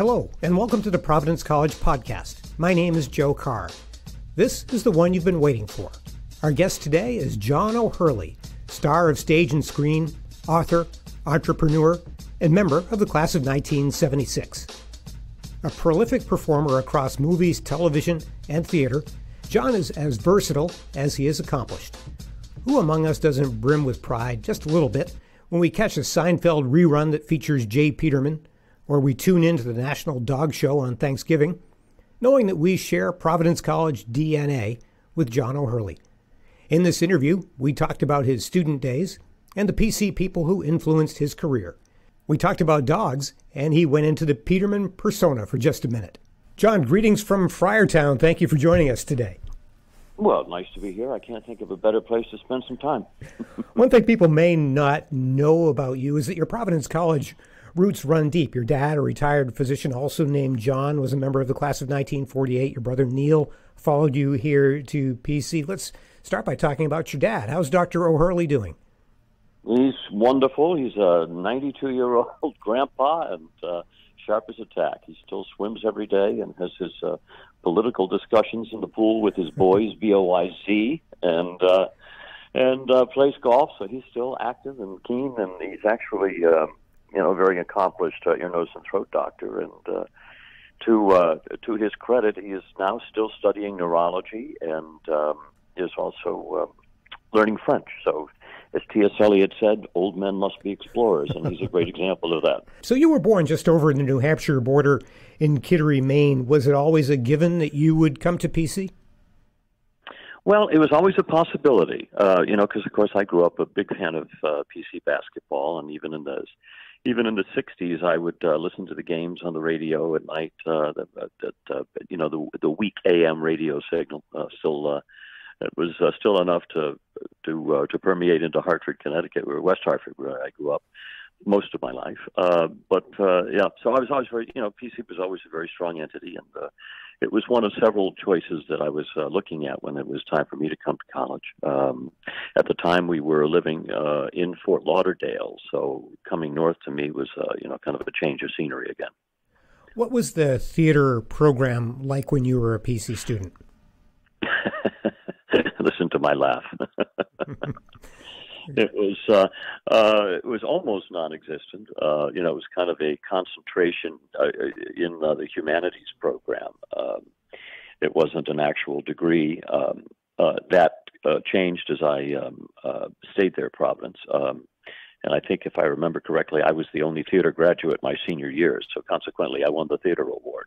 Hello, and welcome to the Providence College Podcast. My name is Joe Carr. This is the one you've been waiting for. Our guest today is John O'Hurley, star of stage and screen, author, entrepreneur, and member of the class of 1976. A prolific performer across movies, television, and theater, John is as versatile as he is accomplished. Who among us doesn't brim with pride just a little bit when we catch a Seinfeld rerun that features J. Peterman, or we tune in to the National Dog Show on Thanksgiving, knowing that we share Providence College DNA with John O'Hurley? In this interview, we talked about his student days and the PC people who influenced his career. We talked about dogs, and he went into the Peterman persona for just a minute. John, greetings from Friartown. Thank you for joining us today. Well, nice to be here. I can't think of a better place to spend some time. One thing people may not know about you is that your Providence College roots run deep. Your dad, a retired physician also named John, was a member of the class of 1948. Your brother Neil followed you here to PC. Let's start by talking about your dad. How's Dr. O'Hurley doing? He's wonderful. He's a 92 year old grandpa and uh, sharp as a tack. He still swims every day and has his uh, political discussions in the pool with his boys, B O Y Z, and uh, and uh, plays golf. So he's still active and keen, and he's actually uh, you know very accomplished uh, ear, nose, and throat doctor. And uh, to uh, to his credit, he is now still studying neurology and um, is also um, learning French. So as T.S. Eliot said, old men must be explorers, and he's a great example of that. So you were born just over in the New Hampshire border in Kittery, Maine. Was it always a given that you would come to PC? Well, it was always a possibility, uh, you know, because of course I grew up a big fan of uh, PC basketball, and even in the even in the '60s, I would uh, listen to the games on the radio at night. Uh, that, that uh, you know, the the weak AM radio signal uh, still uh, it was uh, still enough to to uh, to permeate into Hartford, Connecticut, or West Hartford, where I grew up most of my life. Uh, but uh, yeah, so I was always very, you know, PC was always a very strong entity, and uh, it was one of several choices that I was uh, looking at when it was time for me to come to college. Um, at the time, we were living uh, in Fort Lauderdale, so coming north to me was, uh, you know, kind of a change of scenery again. What was the theater program like when you were a PC student? Listen to my laugh. it was uh, uh, it was almost non-existent. Uh, you know, it was kind of a concentration uh, in uh, the humanities program. Um, it wasn't an actual degree. Um, uh, that uh, changed as I um, uh, stayed there, Providence. Um, and I think, if I remember correctly, I was the only theater graduate my senior year. So consequently, I won the theater award.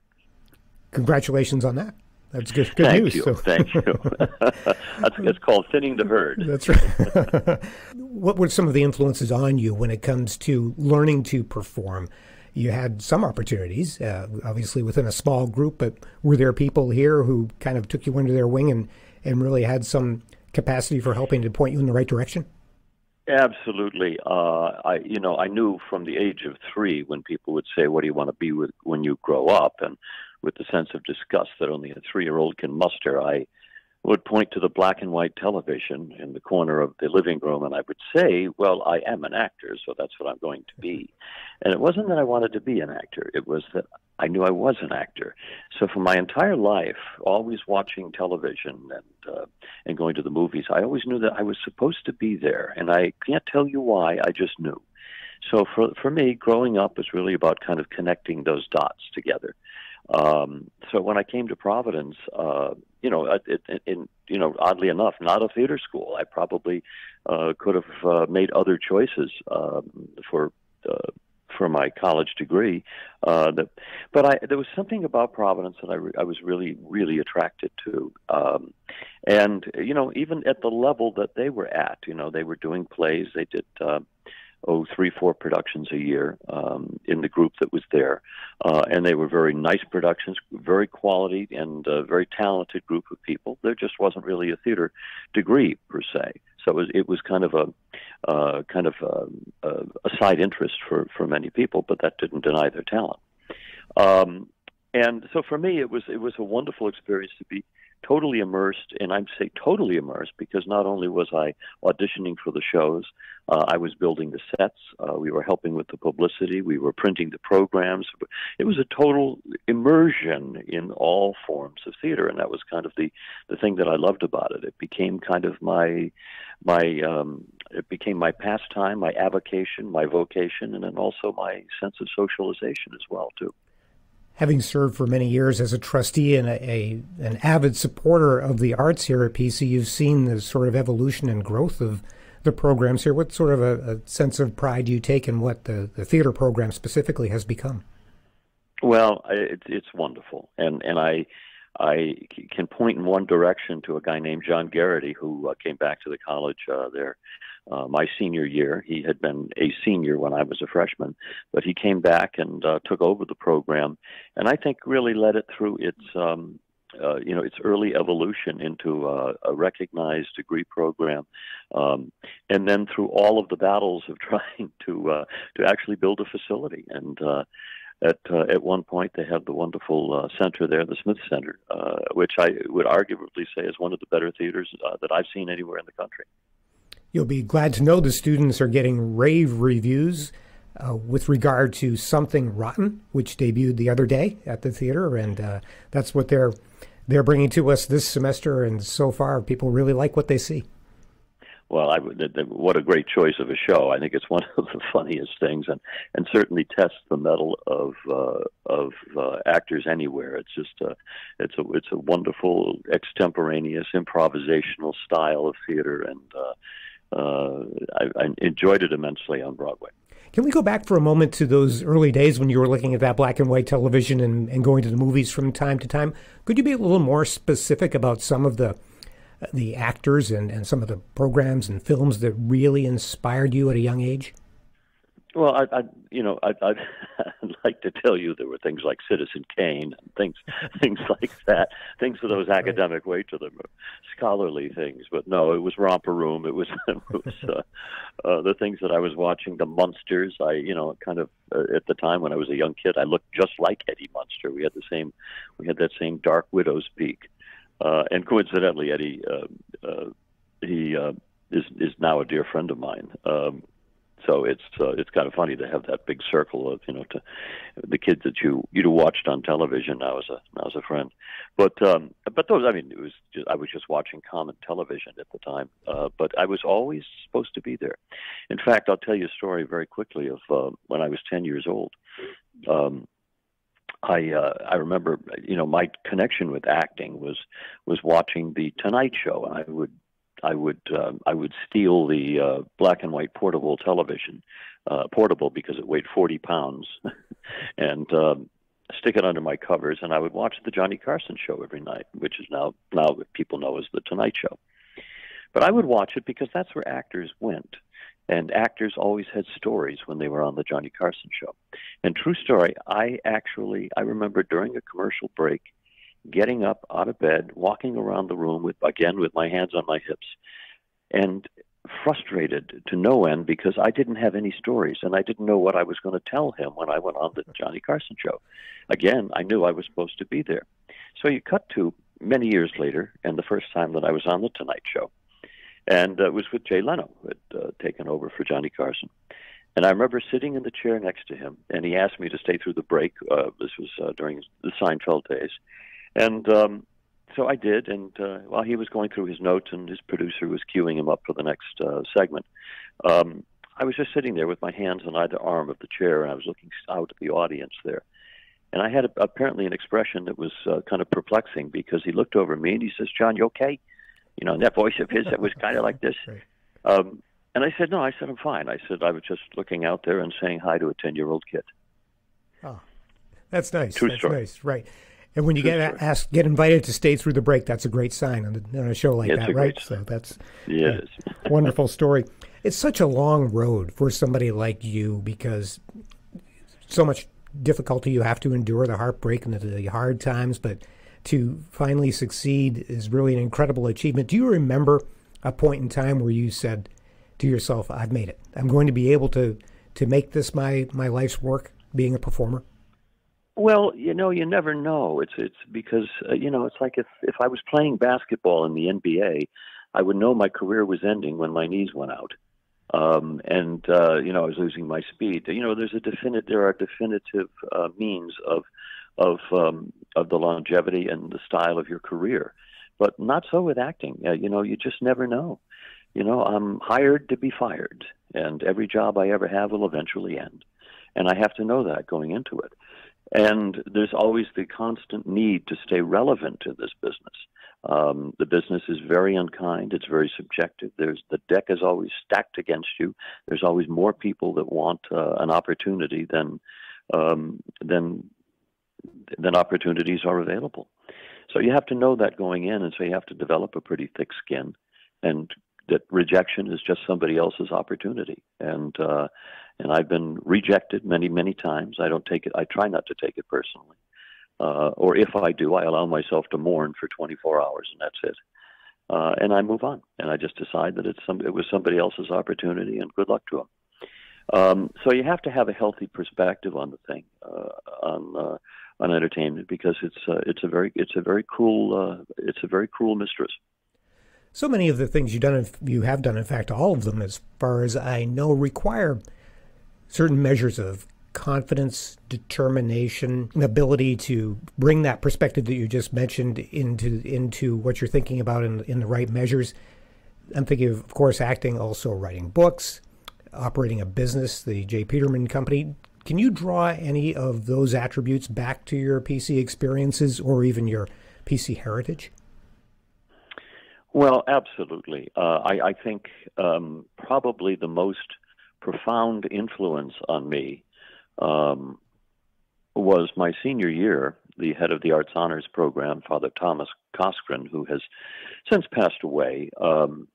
Congratulations on that. That's good. Good Thank news. You. So. Thank you. that's, it's called thinning the herd. That's right. what were some of the influences on you when it comes to learning to perform? You had some opportunities, uh, obviously within a small group, but were there people here who kind of took you under their wing and, and really had some capacity for helping to point you in the right direction? Absolutely. Uh, I, you know, I knew from the age of three when people would say, "What do you want to be with when you grow up?" and with the sense of disgust that only a three-year-old can muster, I would point to the black and white television in the corner of the living room and I would say, Well, I am an actor, so that's what I'm going to be. And it wasn't that I wanted to be an actor, it was that I knew I was an actor. So for my entire life, always watching television and uh, and going to the movies, I always knew that I was supposed to be there. And I can't tell you why, I just knew. So for for me, growing up was really about kind of connecting those dots together. Um, so when I came to Providence, uh, you know, it, it, in you know, oddly enough, not a theater school. I probably uh, could have uh, made other choices um, for uh, for my college degree. Uh, that, but I, there was something about Providence that I, re- I was really, really attracted to. Um, and you know, even at the level that they were at, you know, they were doing plays. They did. Uh, oh, three, four productions a year um, in the group that was there. Uh, and they were very nice productions, very quality, and very talented group of people. There just wasn't really a theater degree per se. So it was, it was kind of a uh, kind of a, a, side interest for, for many people, but that didn't deny their talent. Um, and so for me, it was it was a wonderful experience to be totally immersed, and I'm say totally immersed because not only was I auditioning for the shows, uh, I was building the sets, uh, we were helping with the publicity, we were printing the programs. It was a total immersion in all forms of theater, and that was kind of the the thing that I loved about it. It became kind of my my um, it became my pastime, my avocation, my vocation, and then also my sense of socialization as well too having served for many years as a trustee and a, a, an avid supporter of the arts here at PC, you've seen the sort of evolution and growth of the programs here. What sort of a, a sense of pride do you take in what the, the theater program specifically has become? Well, it's it's wonderful, and and I I can point in one direction to a guy named John Garrity who uh, came back to the college uh, there uh, my senior year. He had been a senior when I was a freshman, but he came back and uh, took over the program, and I think really led it through its. Um, uh, you know, its early evolution into a recognized degree program, um, and then through all of the battles of trying to uh, to actually build a facility. And uh, at uh, at one point, they have the wonderful uh, center there, the Smith Center, which I would arguably say is one of the better theaters that I've seen anywhere in the country. You'll be glad to know the students are getting rave reviews uh, with regard to Something Rotten, which debuted the other day at the theater, and uh, that's what they're they're bringing to us this semester. And so far, people really like what they see. Well, I, what a great choice of a show! I think it's one of the funniest things, and and certainly tests the mettle of uh, of uh, actors anywhere. It's just a, it's a it's a wonderful extemporaneous improvisational style of theater, and uh, uh, I, I enjoyed it immensely on Broadway. Can we go back for a moment to those early days when you were looking at that black and white television and, and going to the movies from time to time? Could you be a little more specific about some of the the actors and, and some of the programs and films that really inspired you at a young age? Well, I, I you know, I, I'd, I'd like to tell you there were things like Citizen Kane and things, things like that, things with those academic weight to them, scholarly things. But no, it was Romper Room. It was, it was uh, uh, the things that I was watching. The Munsters. I, you know, kind of uh, at the time when I was a young kid, I looked just like Eddie Munster. We had the same, we had that same dark widow's peak, uh, and coincidentally, Eddie, uh, uh, he uh, is is now a dear friend of mine. Um, so it's uh, it's kind of funny to have that big circle of you know to the kids that you you watched on television now as a now as a friend, but um, but those I mean it was just, I was just watching common television at the time, uh, but I was always supposed to be there. In fact, I'll tell you a story very quickly of uh, when I was ten years old. Um, I uh, I remember you know my connection with acting was was watching the Tonight Show, and I would I would uh, I would steal the uh, black and white portable television, uh, portable because it weighed 40 pounds, and um, stick it under my covers, and I would watch the Johnny Carson show every night, which is now now people know as the Tonight Show. But I would watch it because that's where actors went. And actors always had stories when they were on the Johnny Carson show. And true story, I actually I remember during a commercial break getting up out of bed, walking around the room with again with my hands on my hips, and frustrated to no end because I didn't have any stories and I didn't know what I was going to tell him when I went on the Johnny Carson show. Again, I knew I was supposed to be there. So you cut to many years later, and the first time that I was on the Tonight Show, and uh, it was with Jay Leno, who had uh, taken over for Johnny Carson. And I remember sitting in the chair next to him, and he asked me to stay through the break. Uh, this was uh, during the Seinfeld days, and um, so I did. And uh, while he was going through his notes and his producer was queuing him up for the next uh, segment, um, I was just sitting there with my hands on either arm of the chair, and I was looking out at the audience there. And I had a, apparently an expression that was uh, kind of perplexing because he looked over at me and he says, "John, you okay?" You know, and that voice of his that was kind of like this. Um, and I said, "No," I said, "I'm fine." I said, "I was just looking out there and saying hi to a ten-year-old kid." Oh, that's nice. True that's story. nice, right? And when you get asked, get invited to stay through the break, that's a great sign on, the, on a show like it's that, right? So that's yes, wonderful story. It's such a long road for somebody like you because so much difficulty you have to endure, the heartbreak and the, the hard times, but to finally succeed is really an incredible achievement. Do you remember a point in time where you said to yourself, "I've made it. I'm going to be able to to make this my my life's work, being a performer"? Well, you know, you never know. It's it's because uh, you know it's like if if I was playing basketball in the NBA, I would know my career was ending when my knees went out, um, and uh, you know I was losing my speed. You know, there's a definite there are definitive uh, means of of um, of the longevity and the style of your career, but not so with acting. Uh, you know, you just never know. You know, I'm hired to be fired, and every job I ever have will eventually end, and I have to know that going into it. And there's always the constant need to stay relevant to this business. Um, the business is very unkind. It's very subjective. There's the deck is always stacked against you. There's always more people that want uh, an opportunity than um, than than opportunities are available. So you have to know that going in, and so you have to develop a pretty thick skin, and that rejection is just somebody else's opportunity. And uh, and I've been rejected many, many times. I don't take it. I try not to take it personally, uh, or if I do, I allow myself to mourn for 24 hours, and that's it. Uh, and I move on, and I just decide that it's some, it was somebody else's opportunity, and good luck to them. Um, so you have to have a healthy perspective on the thing, uh, on uh, on entertainment, because it's uh, it's a very it's a very cruel uh, it's a very cruel mistress. So many of the things you've done, you have done, in fact, all of them, as far as I know, require certain measures of confidence, determination, ability to bring that perspective that you just mentioned into into what you're thinking about in in the right measures. I'm thinking of, of course, acting, also writing books, operating a business, the J. Peterman Company. Can you draw any of those attributes back to your PC experiences or even your PC heritage? Well, absolutely. Uh, I, I, think um, probably the most profound influence on me um, was my senior year. The head of the Arts Honors program, Father Thomas Coskren, who has since passed away, um,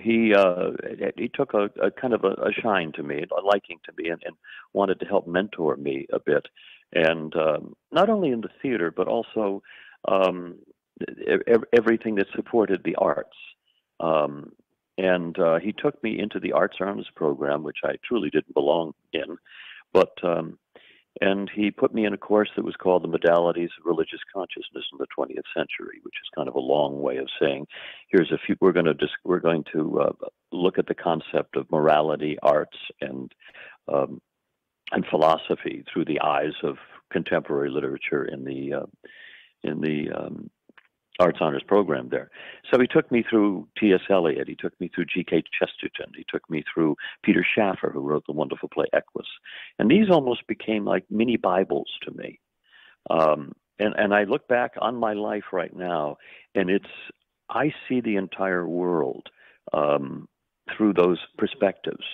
he uh, he took a, a kind of a, a, shine to me, a liking to me, and, and, wanted to help mentor me a bit, and um, not only in the theater but also um, everything that supported the arts. Um, and uh, he took me into the Arts Honors program, which I truly didn't belong in, but um, and he put me in a course that was called the Modalities of Religious Consciousness in the 20th Century, which is kind of a long way of saying, here's a few. We're going to dis- we're going to uh, look at the concept of morality, arts, and um, and philosophy through the eyes of contemporary literature in the uh, in the um, Arts Honors program there. So he took me through T.S. Eliot. He took me through G.K. Chesterton. He took me through Peter Shaffer, who wrote the wonderful play Equus. And these almost became like mini Bibles to me. Um, and, and I look back on my life right now, and it's, I see the entire world um, through those perspectives.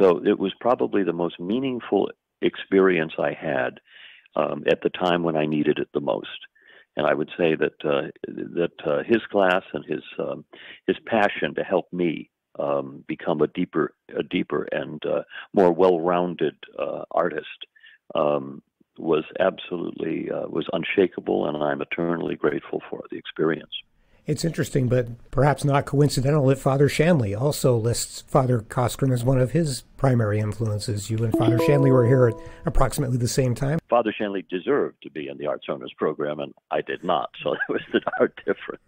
So it was probably the most meaningful experience I had um, at the time when I needed it the most and I would say that uh, that uh, his class and his um, his passion to help me um, become a deeper a deeper and uh, more well-rounded uh, artist um, was absolutely uh, was unshakable, and I'm eternally grateful for the experience. It's interesting, but perhaps not coincidental that Father Shanley also lists Father Coskren as one of his primary influences. You and Father Shanley were here at approximately the same time. Father Shanley deserved to be in the Arts Honors program, and I did not. So there was the dark difference.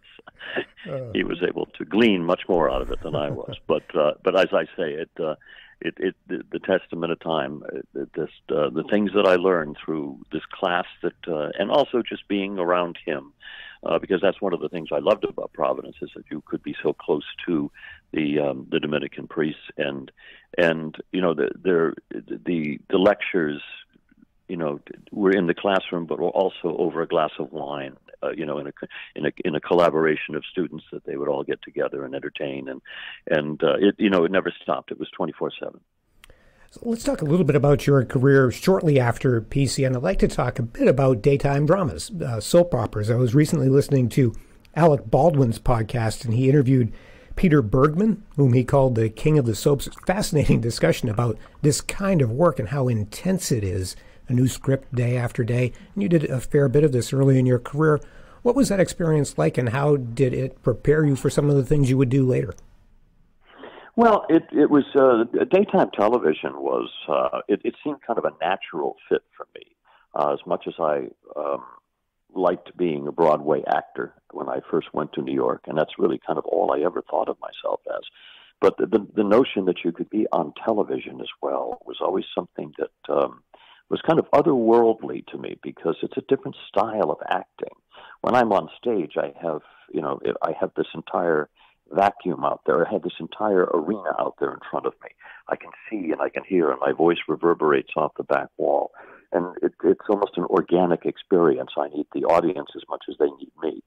Uh, he was able to glean much more out of it than I was. but uh, but as I say, it uh, it, it the, the, testament of time, it, it just uh, the things that I learned through this class that, uh, and also just being around him uh, because that's one of the things I loved about Providence is that you could be so close to the um, the Dominican priests and and you know the the the, lectures you know were in the classroom but were also over a glass of wine uh, you know in a in a in a collaboration of students that they would all get together and entertain and and uh, it you know it never stopped. It was 24/7 so let's talk a little bit about your career shortly after PCN. I'd like to talk a bit about daytime dramas, uh, soap operas. I was recently listening to Alec Baldwin's podcast, and he interviewed Peter Bergman, whom he called the king of the soaps. Fascinating discussion about this kind of work and how intense it is. A new script day after day. And you did a fair bit of this early in your career. What was that experience like, and how did it prepare you for some of the things you would do later? Well, it it was uh, daytime television was uh, it, it seemed kind of a natural fit for me. Uh, as much as I um, liked being a Broadway actor when I first went to New York, and that's really kind of all I ever thought of myself as. But the, the, the notion that you could be on television as well was always something that um, was kind of otherworldly to me because it's a different style of acting. When I'm on stage, I have you know I have this entire vacuum out there. I have this entire oh. arena out there in front of me. I can see and I can hear, and my voice reverberates off the back wall and it, it's almost an organic experience. I need the audience as much as they need me.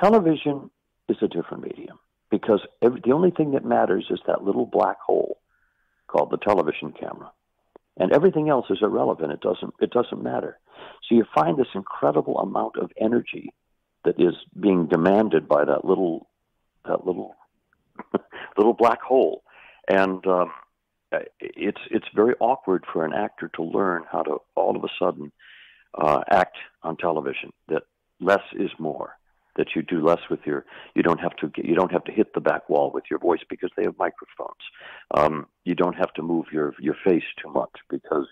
Television is a different medium because every, the only thing that matters is that little black hole called the television camera, and everything else is irrelevant. It doesn't it doesn't matter. So you find this incredible amount of energy that is being demanded by that little that little little black hole, and um, it's it's very awkward for an actor to learn how to all of a sudden uh, act on television. That less is more. That you do less with your. You don't have to. get, You don't have to hit the back wall with your voice because they have microphones. Um, you don't have to move your your face too much because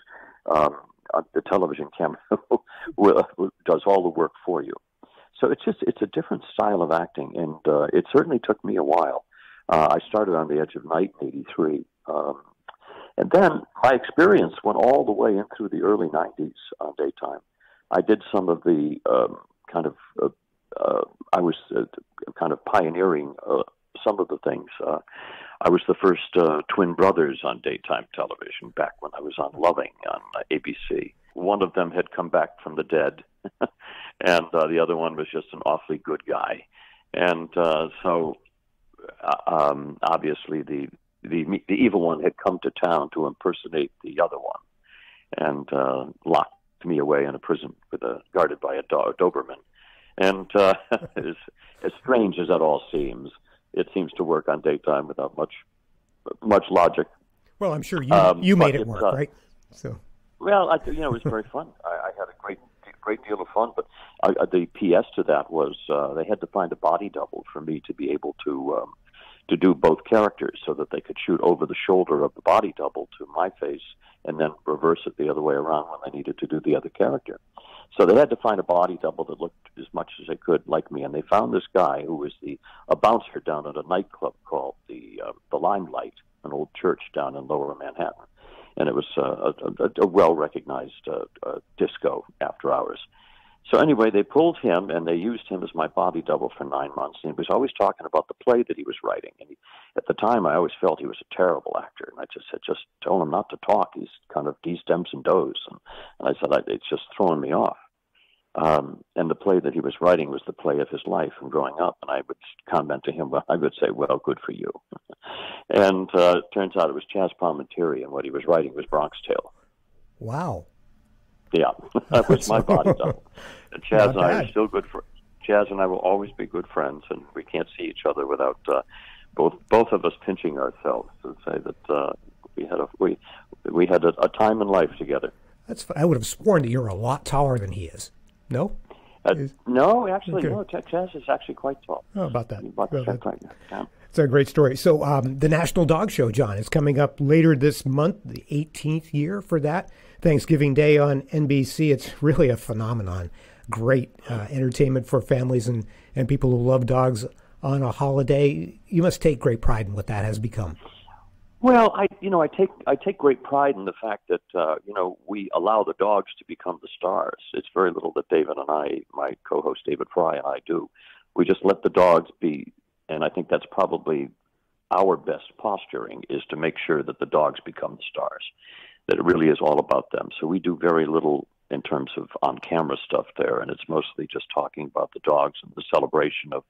um, uh, the television camera does all the work for you. So it's just it's a different style of acting, and uh, it certainly took me a while. Uh, I started on the edge of night in '83. Um, and then my experience went all the way in through the early 90s on daytime. I did some of the um, kind of, uh, uh, I was uh, kind of pioneering uh, some of the things. Uh, I was the first uh, twin brothers on daytime television back when I was on Loving on uh, ABC. One of them had come back from the dead, and uh, the other one was just an awfully good guy. And uh, so, uh, um, obviously, the the the evil one had come to town to impersonate the other one, and uh, locked me away in a prison with a guarded by a do- Doberman. And uh, as as strange as that all seems, it seems to work on daytime without much much logic. Well, I'm sure you um, you made it work, uh, right? So. Well, I, you know, it was very fun. I, I had a great great deal of fun. But uh, the PS to that was uh, they had to find a body double for me to be able to um, to do both characters so that they could shoot over the shoulder of the body double to my face and then reverse it the other way around when they needed to do the other character. So they had to find a body double that looked as much as they could like me, and they found this guy who was the a bouncer down at a nightclub called the uh, the Limelight, an old church down in Lower Manhattan, and it was uh, a, a, a well recognized uh, uh, disco after hours. So anyway, they pulled him and they used him as my body double for nine months. And he was always talking about the play that he was writing. And he, at the time, I always felt he was a terrible actor. And I just said, just tell him not to talk. He's kind of D's, dems, and does. And, and I said, I, it's just throwing me off. Um, and the play that he was writing was the play of his life and growing up. And I would comment to him, well, I would say, well, good for you. and uh, turns out it was Chazz Palminteri, and what he was writing was Bronx Tale. Wow. Yeah, that was my body double. And Chazz and I are still good friends. Chazz and I will always be good friends, and we can't see each other without uh, both both of us pinching ourselves to say that uh, we had a we we had a, a time in life together. That's I would have sworn that you're a lot taller than he is. No. Uh, no, actually, okay. no. Chazz is actually quite tall. Oh, about that. About that. Right. It's a great story. So, um, the National Dog Show, John, is coming up later this month, the 18th year for that. Thanksgiving Day on NBC. It's really a phenomenon. Great uh, entertainment for families and, and people who love dogs on a holiday. You must take great pride in what that has become. Well, I you know I take I take great pride in the fact that uh, you know we allow the dogs to become the stars. It's very little that David and I, my co-host David Frei and I do. We just let the dogs be, and I think that's probably our best posturing is to make sure that the dogs become the stars that it really is all about them. So we do very little in terms of on camera stuff there, and it's mostly just talking about the dogs and the celebration of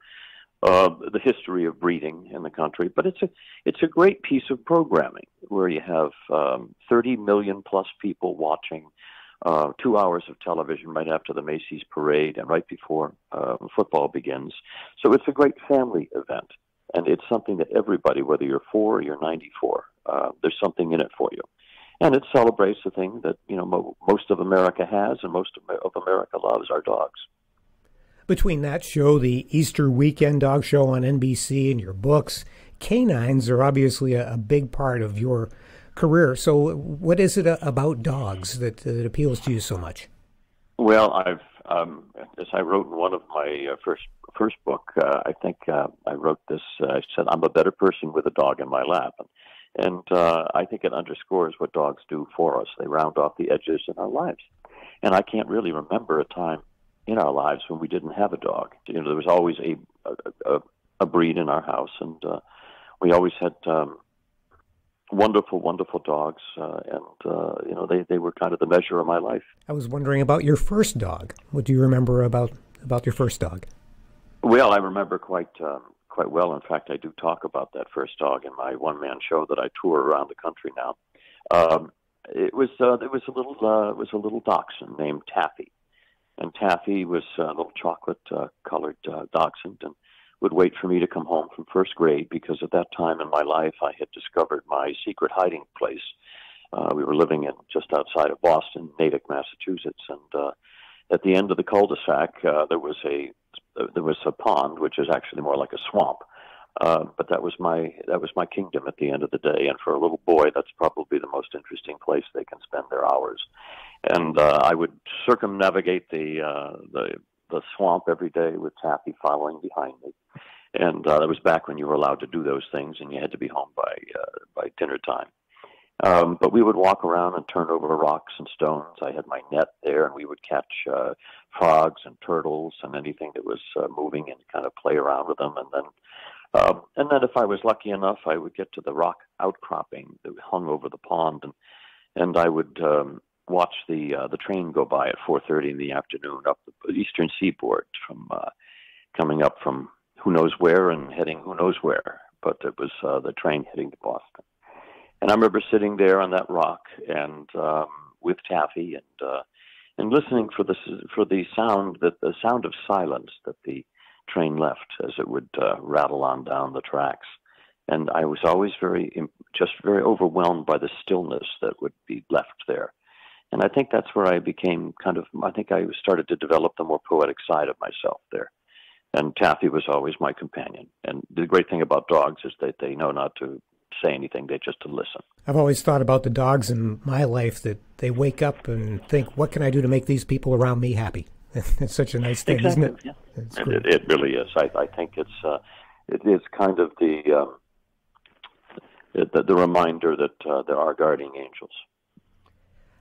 the history of breeding in the country. But it's a it's a great piece of programming where you have um, 30 million plus people watching. Uh, two hours of television right after the Macy's parade and right before uh, football begins. So it's a great family event, and it's something that everybody, whether you're four or you're 94, uh, there's something in it for you and it celebrates the thing that you know mo- most of America has and most of America loves our dogs. Between that show, the Easter weekend dog show on NBC, and your books, canines are obviously a, a big part of your career. So, what is it about dogs that, that appeals to you so much? Well, I've um, as I wrote in one of my uh, first first book, uh, I think uh, I wrote this. Uh, I said, "I'm a better person with a dog in my lap," and, and uh, I think it underscores what dogs do for us. They round off the edges in our lives, and I can't really remember a time in our lives when we didn't have a dog. You know, there was always a a, a breed in our house, and uh, we always had um, wonderful, wonderful dogs, uh, and uh, you know they, they were kind of the measure of my life. I was wondering about your first dog. What do you remember about about your first dog? Well, I remember quite um, quite well. In fact, I do talk about that first dog in my one man show that I tour around the country now. Um, it was uh, it was a little uh, it was a little dachshund named Taffy, and Taffy was a little chocolate uh, colored uh, dachshund, and would wait for me to come home from first grade because at that time in my life I had discovered my secret hiding place. Uh, we were living in just outside of Boston, Natick, Massachusetts, and uh, at the end of the cul-de-sac uh, there was a there was a pond, which is actually more like a swamp. Uh, but that was my that was my kingdom at the end of the day, and for a little boy, that's probably the most interesting place they can spend their hours. And uh, I would circumnavigate the uh, the the swamp every day with Taffy following behind me and uh, that was back when you were allowed to do those things, and you had to be home by uh, by dinner time. Um, but we would walk around and turn over rocks and stones. I had my net there, and we would catch uh, frogs and turtles and anything that was uh, moving, and kind of play around with them. And then, um, and then, if I was lucky enough, I would get to the rock outcropping that hung over the pond, and and I would um, watch the uh, the train go by at 4:30 in the afternoon up the eastern seaboard from uh, coming up from who knows where and heading who knows where. But it was uh, the train heading to Boston. And I remember sitting there on that rock and um, with Taffy and uh, and listening for the for the sound that the sound of silence that the train left as it would uh, rattle on down the tracks. And I was always very just very overwhelmed by the stillness that would be left there. And I think that's where I became kind of I think I started to develop the more poetic side of myself there and Taffy was always my companion. And the great thing about dogs is that they know not to say anything; they just to listen. I've always thought about the dogs in my life that they wake up and think, "What can I do to make these people around me happy?" it's such a nice thing, exactly. isn't it? Yeah. It, it, really is. I, I think it's uh, it is kind of the um, the, the reminder that uh, there are guardian angels.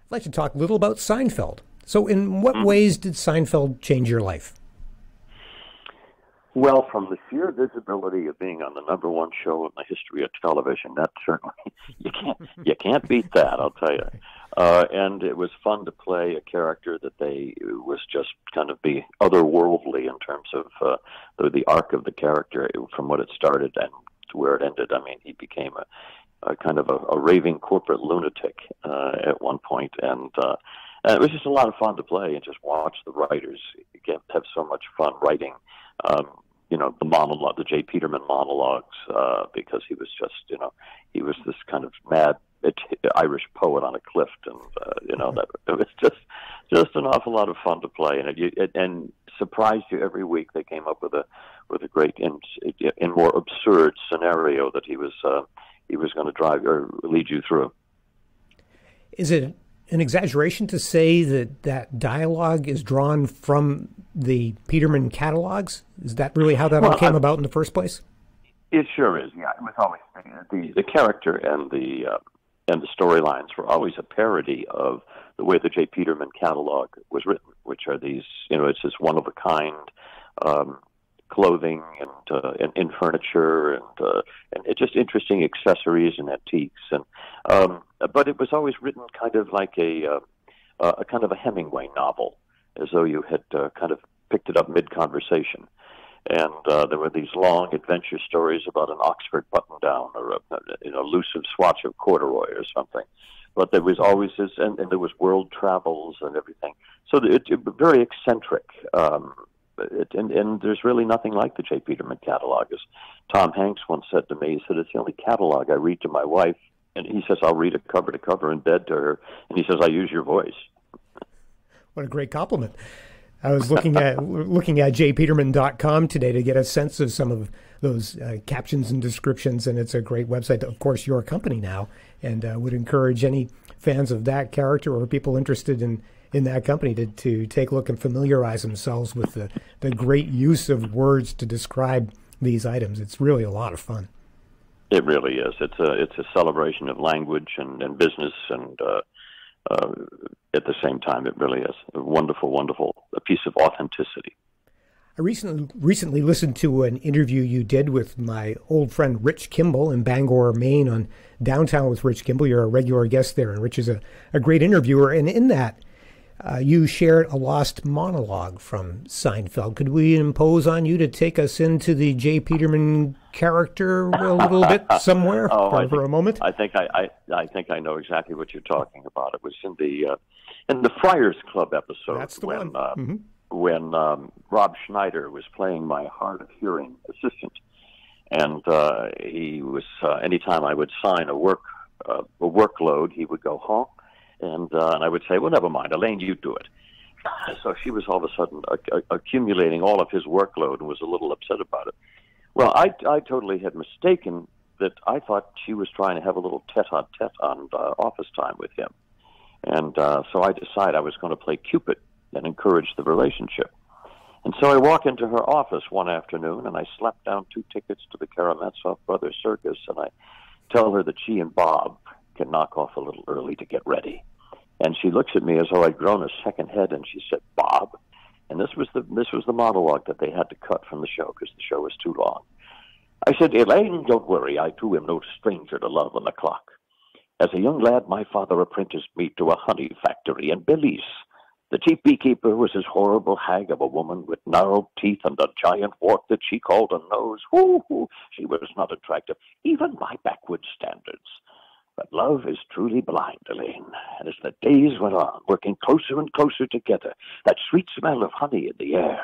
I'd like to talk a little about Seinfeld. So, in what mm-hmm. ways did Seinfeld change your life? Well, from the sheer visibility of being on the number one show in the history of television, that certainly you can't you can't beat that. I'll tell you. Uh, and it was fun to play a character that they was just kind of be otherworldly in terms of uh, the the arc of the character from what it started and to where it ended. I mean, he became a, a kind of a, a raving corporate lunatic uh, at one point, and uh, and it was just a lot of fun to play and just watch the writers get, have so much fun writing. Um, you know the monologue, the J. Peterman monologues, uh, because he was just you know he was this kind of mad Irish poet on a cliff, and uh, you know that it was just just an awful lot of fun to play, and it, it and surprised you every week. They came up with a with a great and in more absurd scenario that he was uh, he was going to drive or lead you through. Is it an exaggeration to say that that dialogue is drawn from the Peterman catalogs? Is that really how that well, all came I, about in the first place? It sure is. Yeah, it was always the the character and the uh, and the storylines were always a parody of the way the J. Peterman catalog was written, which are these you know it's this one of a kind um, clothing and, uh, and and furniture and uh, and it just interesting accessories and antiques and um, but it was always written kind of like a uh, a kind of a Hemingway novel as though you had uh, kind of picked it up mid conversation. And uh, there were these long adventure stories about an Oxford button down or a, an elusive swatch of corduroy or something. But there was always this, and, and there was world travels and everything. So it, it very eccentric. Um, it, and, and there's really nothing like the J. Peterman catalog. As Tom Hanks once said to me, he said, It's the only catalog I read to my wife. And he says, I'll read it cover to cover in bed to her. And he says, I use your voice. What a great compliment. I was looking at looking at jpeterman.com today to get a sense of some of those uh, captions and descriptions, and it's a great website. Of course, your company now, and uh, would encourage any fans of that character or people interested in in that company to, to take a look and familiarize themselves with the, the great use of words to describe these items. It's really a lot of fun. It really is. It's a it's a celebration of language and, and business, and uh, uh, at the same time, it really is a wonderful, wonderful a piece of authenticity. I recently recently listened to an interview you did with my old friend Rich Kimball in Bangor, Maine, on Downtown with Rich Kimball. You're a regular guest there, and Rich is a, a great interviewer. And in that, uh, you shared a lost monologue from Seinfeld. Could we impose on you to take us into the J. Peterman character a little bit somewhere oh, for, think, for, a moment? I think I, I, I, think I know exactly what you're talking about. It was in the uh, in the Friars Club episode. That's the when, one. Uh, mm-hmm. When um, Rob Schneider was playing my hard of hearing assistant, and uh, he was uh, anytime I would sign a work uh, a workload, he would go, "Huh." And, uh, and I would say, well, never mind, Elaine, you do it. So she was all of a sudden uh, accumulating all of his workload and was a little upset about it. Well, I, I totally had mistaken that I thought she was trying to have a little tete-a-tete on uh, office time with him. And uh, so I decided I was going to play Cupid and encourage the relationship. And so I walk into her office one afternoon and I slap down two tickets to the Karamazov Brothers Circus and I tell her that she and Bob can knock off a little early to get ready. And she looks at me as though I'd grown a second head, and she said, "Bob." And this was the this was the monologue that they had to cut from the show because the show was too long. I said, Elaine, don't worry. I too am no stranger to love and the clock. As a young lad, my father apprenticed me to a honey factory in Belize. The chief beekeeper was his horrible hag of a woman with narrow teeth and a giant wart that she called a nose. Whoo, she was not attractive, even by backwoods standards. But love is truly blind, Elaine. And as the days went on, working closer and closer together, that sweet smell of honey in the air,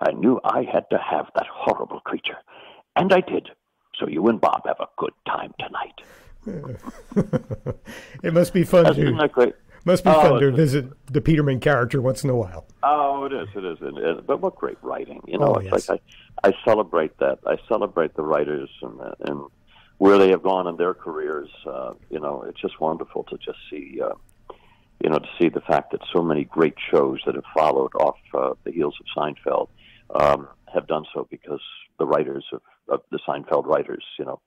I knew I had to have that horrible creature. And I did. So you and Bob have a good time tonight. it must be fun to must be Oh, fun to visit the Peterman character once in a while. Oh, it is. It is. And, and, but what great writing! You know, Oh, it's yes. like I, I celebrate that. I celebrate the writers and and where they have gone in their careers. Uh, you know, it's just wonderful to just see. Uh, you know, to see the fact that so many great shows that have followed off uh, the heels of Seinfeld um, have done so because the writers of, of the Seinfeld writers, you know,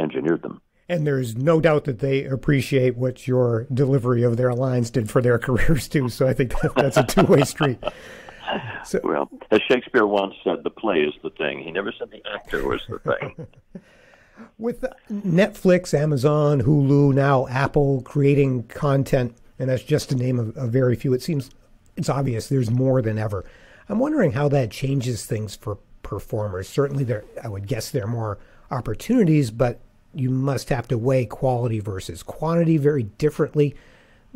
engineered them. And there's no doubt that they appreciate what your delivery of their lines did for their careers too. So I think that, that's a two-way street. So, Well, as Shakespeare once said, the play is the thing. He never said the actor was the thing. with Netflix, Amazon, Hulu, now Apple creating content, and that's just to name a, a very few, it seems it's obvious there's more than ever. I'm wondering how that changes things for performers. Certainly, there, I would guess there are more opportunities, but you must have to weigh quality versus quantity very differently.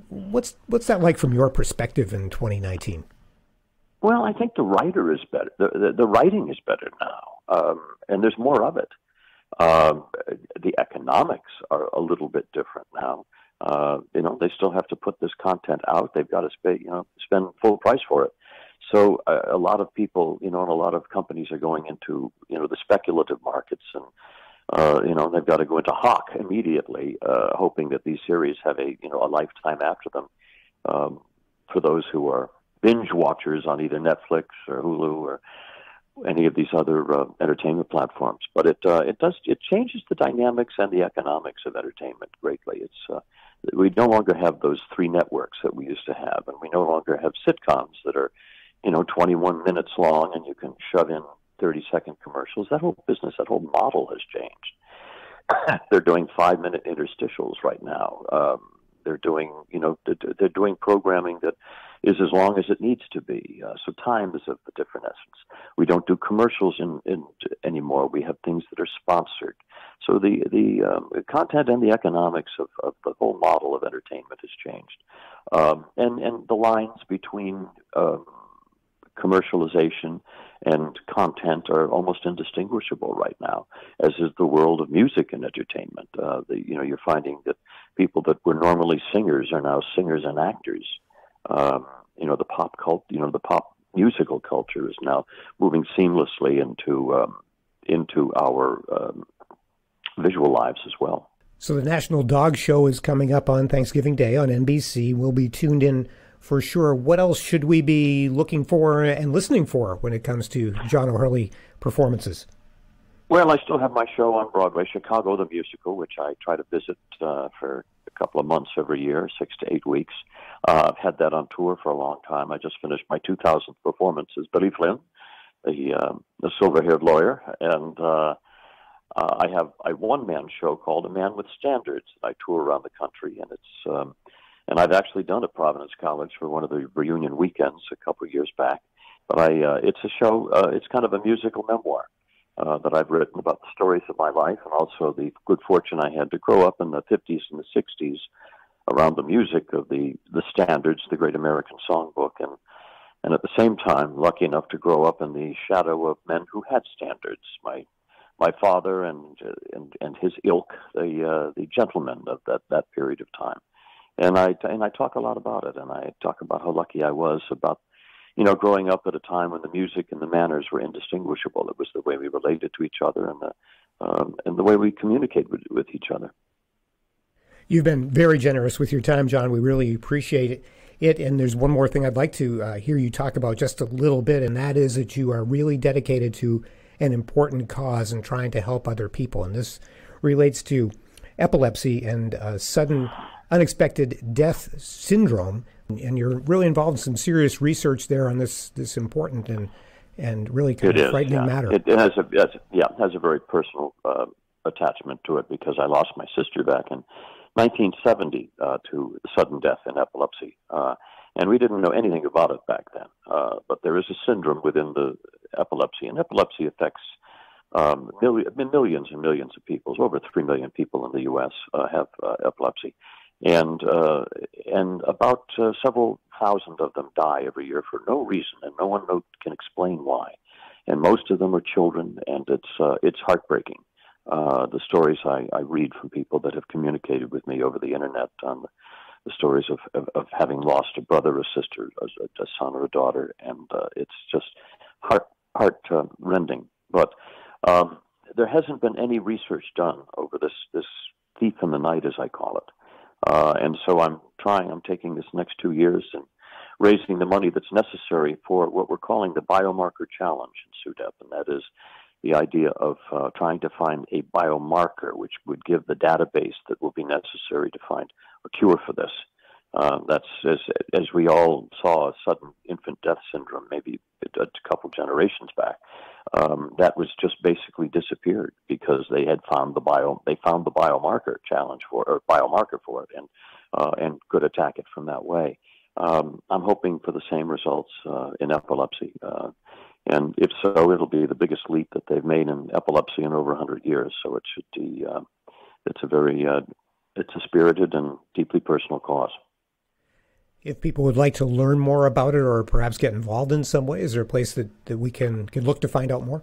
What's what's that like from your perspective in 2019? Well, I think the writer is better. The, the, the writing is better now, um, and there's more of it. Um, the economics are a little bit different now. Uh, you know, they still have to put this content out. They've got to spend, you know, spend full price for it. So uh, a lot of people, you know, and a lot of companies are going into, you know, the speculative markets, and uh, you know, they've got to go into hawk immediately, uh, hoping that these series have a, you know, a lifetime after them. Um, for those who are binge watchers on either Netflix or Hulu or any of these other uh, entertainment platforms. But it uh, it does it changes the dynamics and the economics of entertainment greatly. It's uh, we no longer have those three networks that we used to have, and we no longer have sitcoms that are you know 21 minutes long and you can shove in 30 second commercials. That whole business, that whole model has changed. they're doing five minute interstitials right now. Um, they're doing, you know, they're, doing programming that is as long as it needs to be. Uh, so time is of a different essence. We don't do commercials in, in anymore. We have things that are sponsored. So the the um, content and the economics of, of the whole model of entertainment has changed, um, and and the lines between um, commercialization and content are almost indistinguishable right now, as is the world of music and entertainment. Uh, the, you know, you're finding that people that were normally singers are now singers and actors. Um, you know, the pop cult, you know, the pop musical culture is now moving seamlessly into um, into our um, visual lives as well. So the National Dog Show is coming up on Thanksgiving Day on NBC. We'll be tuned in for sure. What else should we be looking for and listening for when it comes to John O'Hurley performances? Well, I still have my show on Broadway, Chicago the Musical, which I try to visit uh, for a couple of months every year, six to eight weeks. Uh, I've had that on tour for a long time. I just finished my 2000th performance as Billy Flynn, the, uh, the silver-haired lawyer, and uh, uh, I have a one-man show called A Man with Standards. I tour around the country, and it's um, and I've actually done at Providence College for one of the reunion weekends a couple of years back. But I, uh, it's a show. Uh, it's kind of a musical memoir uh, that I've written about the stories of my life, and also the good fortune I had to grow up in the 50s and the 60s around the music of the the standards, the Great American Songbook, and and at the same time, lucky enough to grow up in the shadow of men who had standards. My my father and and and his ilk, the uh, the gentlemen of that that period of time, and I and I talk a lot about it, and I talk about how lucky I was about you know, growing up at a time when the music and the manners were indistinguishable. It was the way we related to each other and the um, and the way we communicate with, with each other. You've been very generous with your time, John. We really appreciate it. And there's one more thing I'd like to uh, hear you talk about just a little bit, and that is that you are really dedicated to an important cause and trying to help other people. And this relates to epilepsy and uh, sudden unexpected death syndrome and you're really involved in some serious research there on this this important and and really kind it of is, frightening yeah. matter. It, has a it has, yeah it has a very personal uh, attachment to it because I lost my sister back in 1970 uh, to sudden death in epilepsy, uh, and we didn't know anything about it back then. Uh, but there is a syndrome within the epilepsy, and epilepsy affects um, million, millions and millions of people. Over three million people in the U.S. Uh, have uh, epilepsy, and uh, and about uh, several thousand of them die every year for no reason, and no one know, can explain why. And most of them are children, and it's uh, it's heartbreaking. Uh, the stories I, I read from people that have communicated with me over the internet on the, the stories of, of, of having lost a brother, a sister, a, a son, or a daughter, and uh, it's just heart heart uh, rending. But um, there hasn't been any research done over this this thief in the night, as I call it. Uh, and so I'm trying, I'm taking this next two years and raising the money that's necessary for what we're calling the biomarker challenge in SUDEP, and that is the idea of uh, trying to find a biomarker which would give the database that will be necessary to find a cure for this. Uh, that's as, as we all saw a sudden infant death syndrome maybe a, a couple generations back. Um, that was just basically disappeared because they had found the bio they found the biomarker challenge for or biomarker for it and uh, and could attack it from that way. Um, I'm hoping for the same results uh, in epilepsy, uh, and if so, it'll be the biggest leap that they've made in epilepsy in over 100 years. So it should be uh, it's a very uh, it's a spirited and deeply personal cause. If people would like to learn more about it or perhaps get involved in some way, is there a place that, that we can, can look to find out more?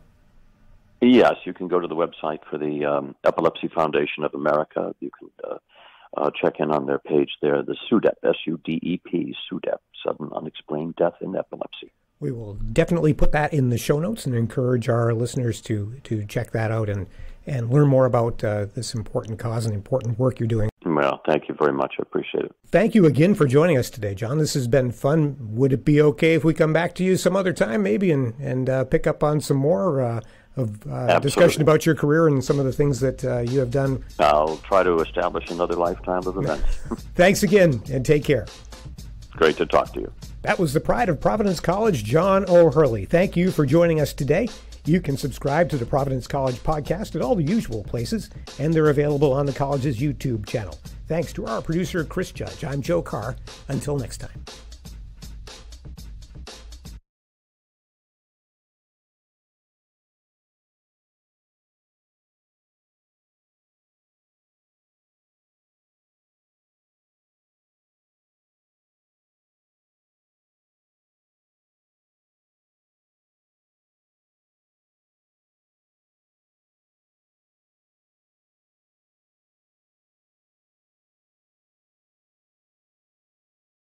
Yes, you can go to the website for the um, Epilepsy Foundation of America. You can uh, uh, check in on their page there, the SUDEP, S U D E P, SUDEP, Sudden Unexplained Death in Epilepsy. We will definitely put that in the show notes and encourage our listeners to, to check that out and, and learn more about uh, this important cause and important work you're doing. Well, thank you very much. I appreciate it. Thank you again for joining us today, John. This has been fun. Would it be okay if we come back to you some other time, maybe, and and uh, pick up on some more uh, of uh, discussion about your career and some of the things that uh, you have done? I'll try to establish another lifetime of events. Thanks again, and take care. Great to talk to you. That was the pride of Providence College, John O'Hurley. Thank you for joining us today. You can subscribe to the Providence College podcast at all the usual places, and they're available on the college's YouTube channel. Thanks to our producer, Chris Judge. I'm Joe Carr. Until next time.